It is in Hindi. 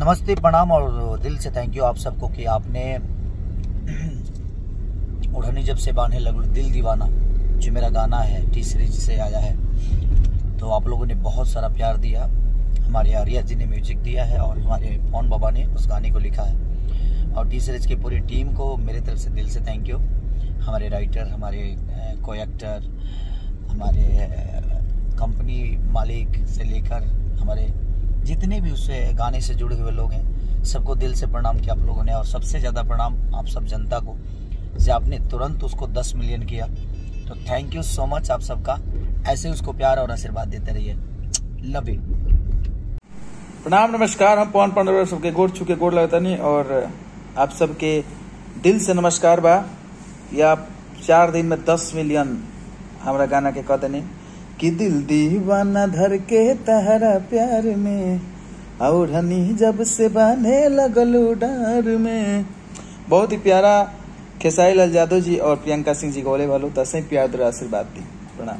नमस्ते, प्रणाम और दिल से थैंक यू आप सबको कि आपने उड़नी जब से बांधे लगो दिल दीवाना, जो मेरा गाना है, टी सीरीज़ से आया है तो आप लोगों ने बहुत सारा प्यार दिया, हमारे आर्या जी ने म्यूज़िक दिया है और हमारे पवन बाबा ने उस गाने को लिखा है। और टी सीरीज़ की पूरी टीम को मेरे तरफ़ से दिल से थैंक यू हमारे राइटर हमारे को एक्टर हमारे कंपनी मालिक से लेकर हमारे जितने भी उससे गाने से जुड़े हुए लोग हैं, सबको दिल से प्रणाम किया आप लोगों ने, और सबसे ज़्यादा प्रणाम आप सब जनता को से आपने तुरंत उसको 10 मिलियन किया। तो थैंक यू सो मच आप सबका। ऐसे उसको प्यार और आशीर्वाद देते रहिए। लव यू प्रणाम, नमस्कार। हम पवन पांडव सबके गोड़ छुके गोड़ लगता नहीं और आप सबके दिल से नमस्कार बा। या चार दिन में दस मिलियन हमारा गाना के कहतनी कि दिल दीवाना धर के तहरा प्यार में और हनी जब से बांधे लगल डार में। बहुत ही प्यारा खेसारी लाल यादव जी और प्रियंका सिंह जी गोले वालों, तसे प्यार आशीर्वाद दी प्रणाम।